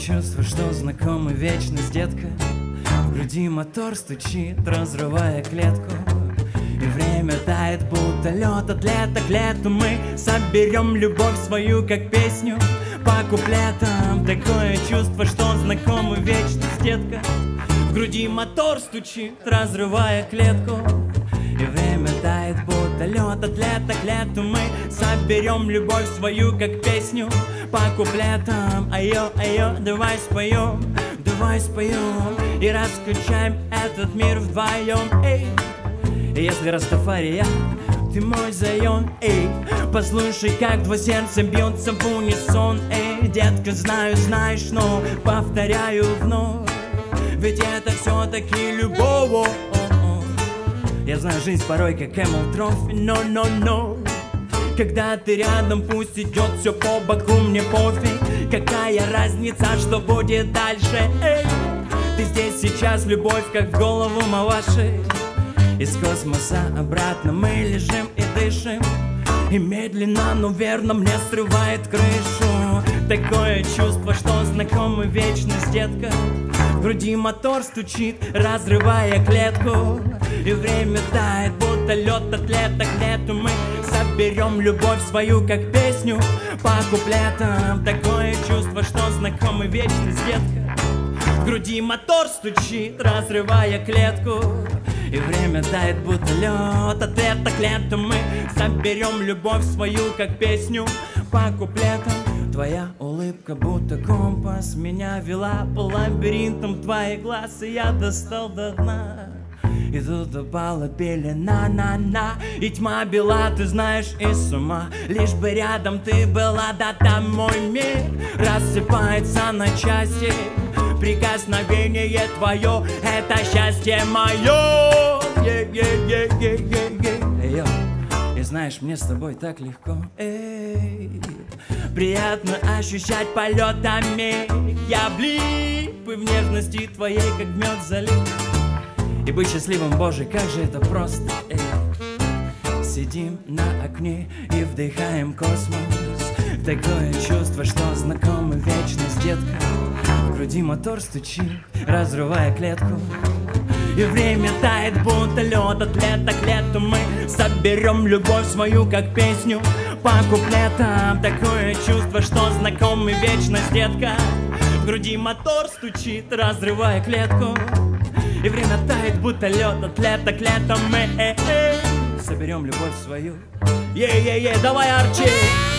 чувство, что знакомы вечность, детка. В груди мотор стучит, разрывая клетку. И время тает, будто лед от лета к лету. Мы соберем любовь свою, как песню По куплетам. Такое чувство, что знакомы вечность, детка. В груди мотор стучит, разрывая клетку лед от лета к лету Мы соберем любовь свою, как песню По куплетам. Айо, айо, давай споем Давай споем И раскачаем этот мир вдвоем. Эй, если Растафария ты мой заем, эй Послушай, как два сердца бьются в унисон, эй Детка, знаю, знаешь, но повторяю вновь Ведь это все-таки любовь я знаю жизнь порой как Camel Trophy, но, но, но Когда ты рядом, пусть идет все по боку, мне пофиг. Какая разница, что будет дальше, эй Ты здесь сейчас, любовь, как в голову Маваши Из космоса обратно мы лежим и дышим. И медленно, но верно мне срывает крышу. Такое чувство, что знакомы вечность, детка В груди мотор стучит, разрывая клетку. И время тает, будто лед от лета к лету Мы соберем любовь свою, как песню По куплетам. Такое чувство, что знакомы вечность, детка В груди мотор стучит, разрывая клетку. И время тает, будто лед От лета к лету мы соберем любовь свою, как песню По куплетам Твоя улыбка, будто компас Меня вела по лабиринтам твоих глаз И я достал до дна. И тут упала пелена на-на И тьма бела, ты знаешь, и с ума. Лишь бы рядом ты была, да там мой мир Рассыпается на части. Прикосновение твое, это счастье мое И знаешь, мне с тобой так легко. Эй, Приятно ощущать полетами Я влип и в нежности твоей, как мед залит и быть счастливым, боже, как же это просто Эй. Сидим на окне и вдыхаем космос. Такое чувство, что знакомо вечность, детка В груди мотор стучит, разрывая клетку. И время тает, будто лед от лета к лету. Мы соберем любовь свою, как песню По куплетам такое чувство, что знакомы вечность, детка. В груди мотор стучит, разрывая клетку. И время тает, будто лед от лета к лету Мы э -э соберем любовь свою. Е-е-е, давай, Арчи!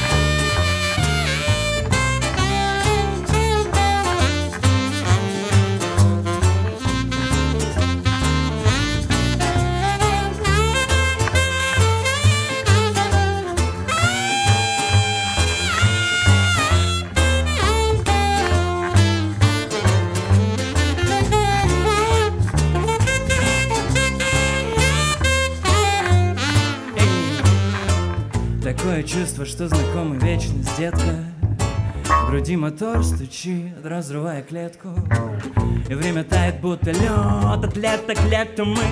Такое чувство, что знакомы вечность, детка. В груди мотор стучит, разрывая клетку. И время тает, будто лед. От лета к лету Мы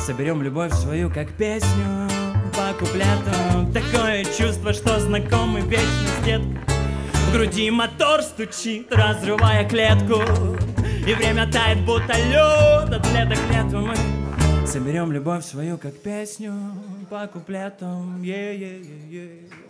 соберем любовь свою, как песню по куплетам Такое чувство, что знакомы вечность, детка. В груди мотор стучит, разрывая клетку. И время тает, будто лед. От лета к лету Мы Соберем любовь свою, как песню по куплетам. Yeah, yeah, yeah, yeah.